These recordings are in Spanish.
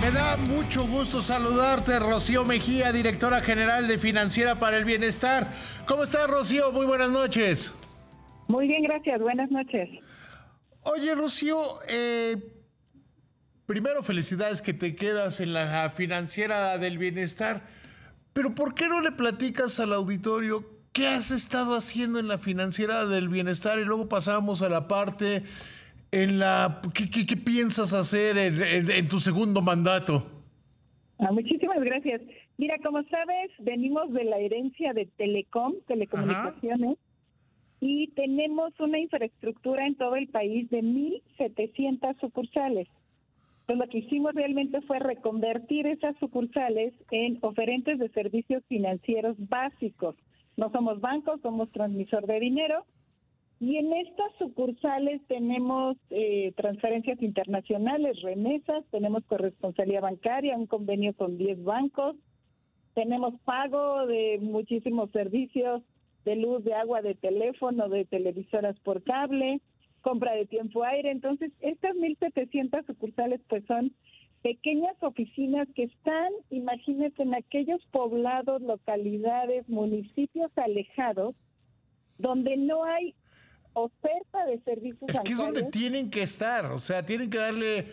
Me da mucho gusto saludarte, Rocío Mejía, directora general de Financiera para el Bienestar. ¿Cómo estás, Rocío? Muy buenas noches. Muy bien, gracias. Buenas noches. Oye, Rocío, eh, primero felicidades que te quedas en la Financiera del Bienestar, pero ¿por qué no le platicas al auditorio qué has estado haciendo en la Financiera del Bienestar y luego pasamos a la parte en la ¿qué, piensas hacer en, tu segundo mandato? Ah, muchísimas gracias. Mira, como sabes, venimos de la herencia de Telecom, telecomunicaciones, y tenemos una infraestructura en todo el país de 1.700 sucursales. Entonces, lo que hicimos realmente fue reconvertir esas sucursales en oferentes de servicios financieros básicos. No somos bancos, somos transmisor de dinero y en estas sucursales tenemos eh, transferencias internacionales, remesas, tenemos corresponsalía bancaria, un convenio con 10 bancos, tenemos pago de muchísimos servicios de luz, de agua, de teléfono, de televisoras por cable, compra de tiempo aire. Entonces, estas 1.700 sucursales pues son pequeñas oficinas que están, imagínate, en aquellos poblados, localidades, municipios alejados, donde no hay oferta de servicios. Es que es donde tienen que estar, o sea, tienen que darle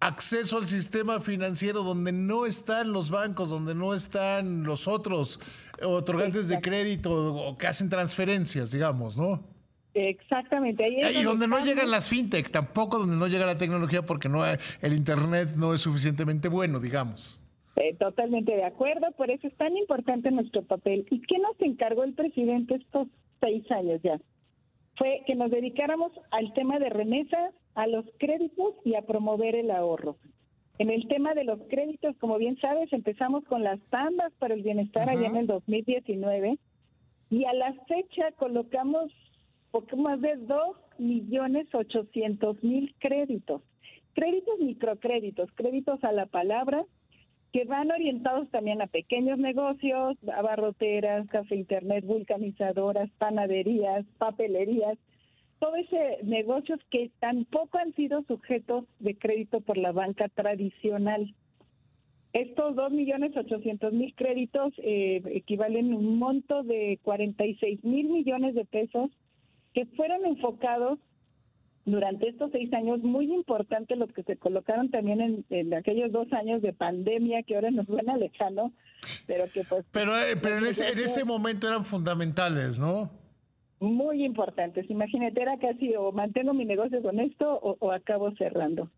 acceso al sistema financiero donde no están los bancos, donde no están los otros otorgantes de crédito o que hacen transferencias, digamos, ¿no? Exactamente. y donde no llegan las fintech, tampoco donde no llega la tecnología porque no el internet no es suficientemente bueno, digamos. Eh, totalmente de acuerdo, por eso es tan importante nuestro papel. ¿Y qué nos encargó el presidente estos seis años ya? Fue que nos dedicáramos al tema de remesas, a los créditos y a promover el ahorro. En el tema de los créditos, como bien sabes, empezamos con las tandas para el bienestar allá en el 2019 y a la fecha colocamos poco más de 2 millones 800 mil créditos. Créditos microcréditos, créditos a la palabra, que van orientados también a pequeños negocios, abarroteras, café internet, vulcanizadoras, panaderías, papelerías, todo ese negocios que tampoco han sido sujetos de crédito por la banca tradicional. Estos dos millones ochocientos mil créditos eh, equivalen a un monto de 46 mil millones de pesos que fueron enfocados durante estos seis años muy importante los que se colocaron también en, aquellos dos años de pandemia que ahora nos suena lejano, pero que pues... Pero, eh, pero en, ese, en ese momento eran fundamentales, ¿no? Muy importantes. Imagínate, era casi o mantengo mi negocio con esto o, acabo cerrando.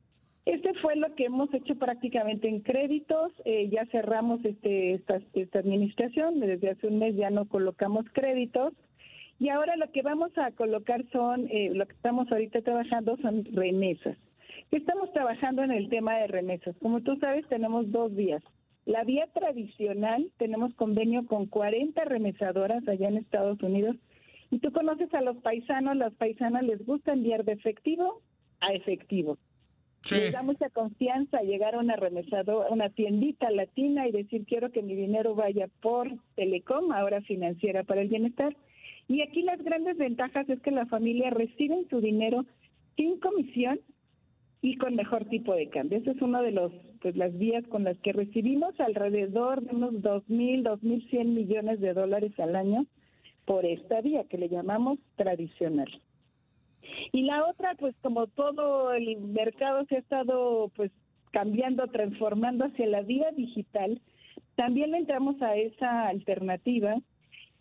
Este fue lo que hemos hecho prácticamente en créditos. Eh, ya cerramos este esta, esta administración. Desde hace un mes ya no colocamos créditos. Y ahora lo que vamos a colocar son, eh, lo que estamos ahorita trabajando son remesas. Estamos trabajando en el tema de remesas. Como tú sabes, tenemos dos vías. La vía tradicional, tenemos convenio con 40 remesadoras allá en Estados Unidos. Y tú conoces a los paisanos, las paisanas les gusta enviar de efectivo a efectivo. Sí. Les da mucha confianza llegar a una remesadora, una tiendita latina y decir quiero que mi dinero vaya por Telecom, ahora financiera para el bienestar y aquí las grandes ventajas es que la familia recibe su dinero sin comisión y con mejor tipo de cambio. Esa es una de los, pues, las vías con las que recibimos alrededor de unos 2.000, 2.100 millones de dólares al año por esta vía que le llamamos tradicional. Y la otra, pues como todo el mercado se ha estado pues cambiando, transformando hacia la vía digital, también entramos a esa alternativa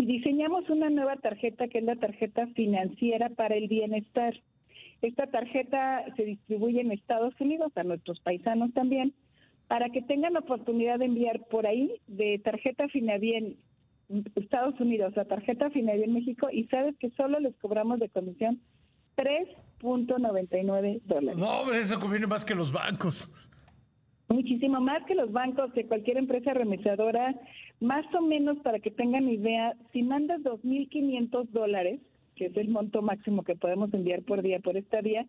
y diseñamos una nueva tarjeta que es la tarjeta financiera para el bienestar. Esta tarjeta se distribuye en Estados Unidos, a nuestros paisanos también, para que tengan la oportunidad de enviar por ahí de tarjeta Finavien Estados Unidos a tarjeta Finavien México y sabes que solo les cobramos de comisión 3.99 dólares. No, hombre, eso conviene más que los bancos. Muchísimo más que los bancos, de cualquier empresa remesadora, más o menos para que tengan idea, si mandas 2.500 dólares, que es el monto máximo que podemos enviar por día por esta vía,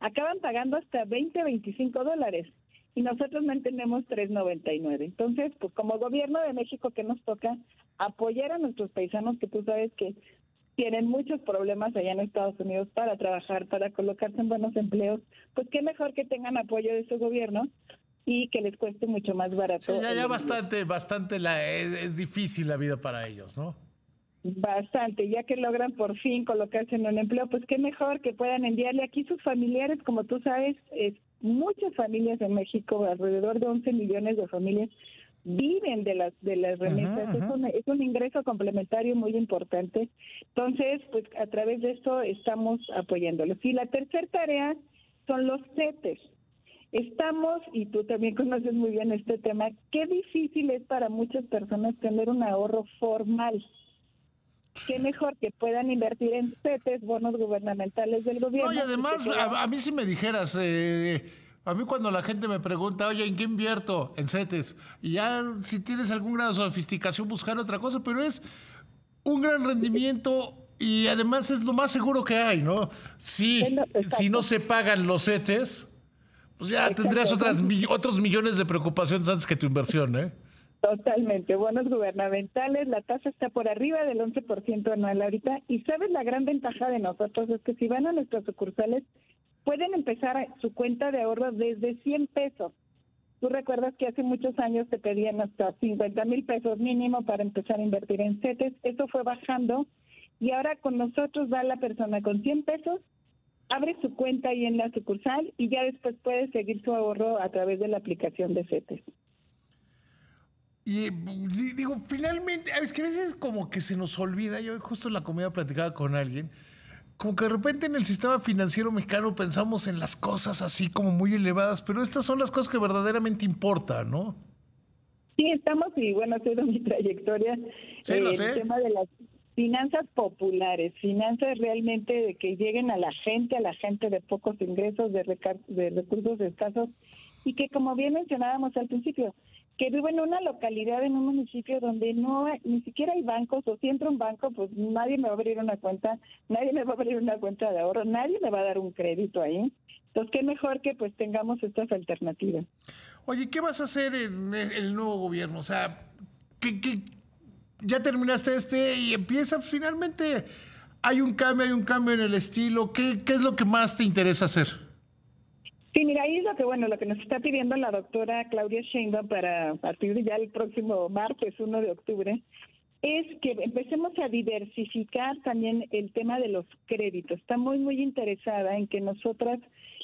acaban pagando hasta 20, 25 dólares y nosotros mantenemos 3.99. Entonces, pues como gobierno de México que nos toca apoyar a nuestros paisanos que tú sabes que tienen muchos problemas allá en Estados Unidos para trabajar, para colocarse en buenos empleos, pues qué mejor que tengan apoyo de su gobierno y que les cueste mucho más barato. ya, ya bastante, bastante la, es, difícil la vida para ellos, ¿no? Bastante, ya que logran por fin colocarse en un empleo, pues qué mejor que puedan enviarle aquí sus familiares, como tú sabes, muchas familias en México, alrededor de 11 millones de familias, viven de las de las remesas. Es, un, es un ingreso complementario muy importante. Entonces, pues a través de esto estamos apoyándolos. Y la tercera tarea son los CETES. Estamos, y tú también conoces muy bien este tema, qué difícil es para muchas personas tener un ahorro formal. Qué mejor que puedan invertir en CETES, bonos gubernamentales del gobierno. No, y además, a, mí si me dijeras, eh, a mí cuando la gente me pregunta, oye, ¿en qué invierto? En CETES. Y ya si tienes algún grado de sofisticación, buscar otra cosa, pero es un gran rendimiento y además es lo más seguro que hay, ¿no? Si, si no se pagan los CETES, pues ya tendrías otras, otros millones de preocupaciones antes que tu inversión, ¿eh? Totalmente. Bonos gubernamentales, la tasa está por arriba del 11% anual ahorita. Y sabes, la gran ventaja de nosotros es que si van a nuestras sucursales, pueden empezar su cuenta de ahorro desde 100 pesos. Tú recuerdas que hace muchos años te pedían hasta 50 mil pesos mínimo para empezar a invertir en CETES. Eso fue bajando y ahora con nosotros va la persona con 100 pesos, abre su cuenta ahí en la sucursal y ya después puede seguir su ahorro a través de la aplicación de CETES. Y digo, finalmente, es que a veces como que se nos olvida, yo justo en la comida platicaba con alguien, como que de repente en el sistema financiero mexicano pensamos en las cosas así como muy elevadas, pero estas son las cosas que verdaderamente importan, ¿no? Sí, estamos, y bueno, ha sido mi trayectoria, sí, lo eh, sé. el tema de las finanzas populares, finanzas realmente de que lleguen a la gente, a la gente de pocos ingresos, de, de recursos escasos, y que como bien mencionábamos al principio, que vivo en una localidad, en un municipio donde no ni siquiera hay bancos, o si entra un banco, pues nadie me va a abrir una cuenta, nadie me va a abrir una cuenta de ahorro, nadie me va a dar un crédito ahí. Entonces, qué mejor que pues tengamos estas alternativas. Oye, ¿qué vas a hacer en el nuevo gobierno? O sea, ¿qué, ya terminaste este y empieza finalmente, hay un cambio, hay un cambio en el estilo, ¿qué, qué es lo que más te interesa hacer? Sí, mira, ahí es lo que, bueno, lo que nos está pidiendo la doctora Claudia Sheinbaum para partir de ya el próximo martes, 1 de octubre, es que empecemos a diversificar también el tema de los créditos. Está muy, muy interesada en que nosotras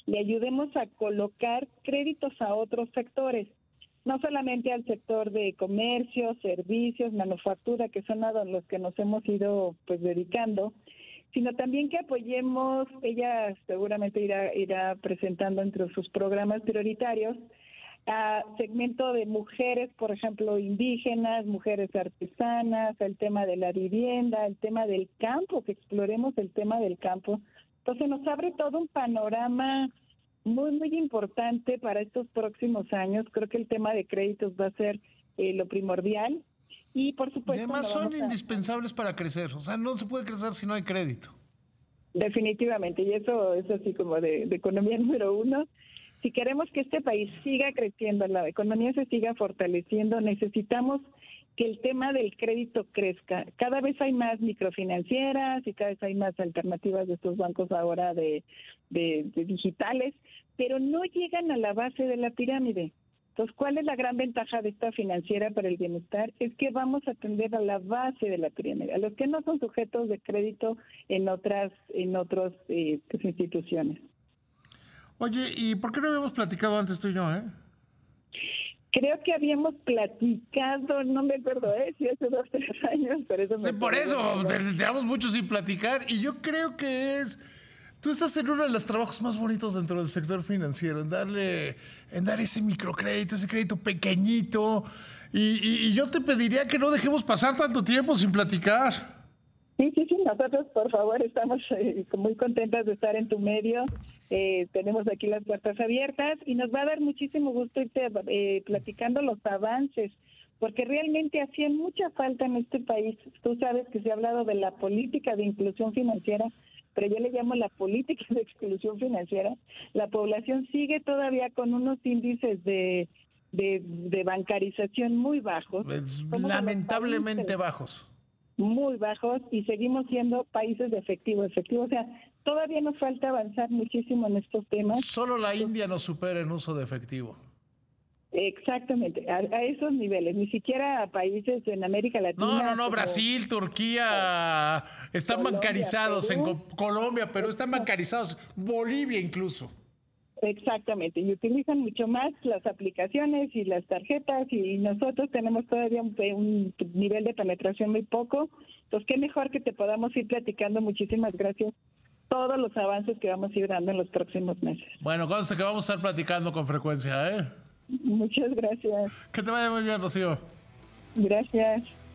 le ayudemos a colocar créditos a otros sectores, no solamente al sector de comercio, servicios, manufactura, que son a los que nos hemos ido pues dedicando, sino también que apoyemos, ella seguramente irá, irá presentando entre sus programas prioritarios, a segmento de mujeres, por ejemplo, indígenas, mujeres artesanas, el tema de la vivienda, el tema del campo, que exploremos el tema del campo. Entonces nos abre todo un panorama muy, muy importante para estos próximos años. Creo que el tema de créditos va a ser eh, lo primordial. Y por supuesto. además son indispensables para crecer. O sea, no se puede crecer si no hay crédito. Definitivamente. Y eso es así como de, economía número uno. Si queremos que este país siga creciendo, la economía se siga fortaleciendo, necesitamos que el tema del crédito crezca. Cada vez hay más microfinancieras y cada vez hay más alternativas de estos bancos ahora de digitales, pero no llegan a la base de la pirámide. Entonces, ¿cuál es la gran ventaja de esta financiera para el bienestar? Es que vamos a atender a la base de la pirámide, a los que no son sujetos de crédito en otras, en otras eh, pues, instituciones. Oye, ¿y por qué no habíamos platicado antes tú y yo, eh? Creo que habíamos platicado, no me acuerdo, ¿eh? Sí, hace dos, tres años, por eso me sí, Por eso, tenemos mucho sin platicar y yo creo que es Tú estás en uno de los trabajos más bonitos dentro del sector financiero, en darle, en dar ese microcrédito, ese crédito pequeñito. Y, yo te pediría que no dejemos pasar tanto tiempo sin platicar. Sí, sí, sí, nosotros por favor estamos eh, muy contentas de estar en tu medio. Eh, tenemos aquí las puertas abiertas y nos va a dar muchísimo gusto irte eh, platicando los avances, porque realmente hacían mucha falta en este país. Tú sabes que se ha hablado de la política de inclusión financiera, pero yo le llamo la política de exclusión financiera, la población sigue todavía con unos índices de, de, bancarización muy bajos. lamentablemente bajos. Muy bajos y seguimos siendo países de efectivo, efectivo. O sea, todavía nos falta avanzar muchísimo en estos temas. Solo la India nos supera en uso de efectivo. Exactamente, a, esos niveles, ni siquiera a países en América Latina. No, no, no, Brasil, Turquía, están bancarizados, en Colombia, pero están bancarizados, Bolivia incluso. Exactamente, y utilizan mucho más las aplicaciones y las tarjetas y nosotros tenemos todavía un, un, nivel de penetración muy poco. Entonces, qué mejor que te podamos ir platicando. Muchísimas gracias. Todos los avances que vamos a ir dando en los próximos meses. Bueno, conste que vamos a estar platicando con frecuencia, ¿eh? Muchas gracias. Que te vaya muy bien, Rocío. Gracias.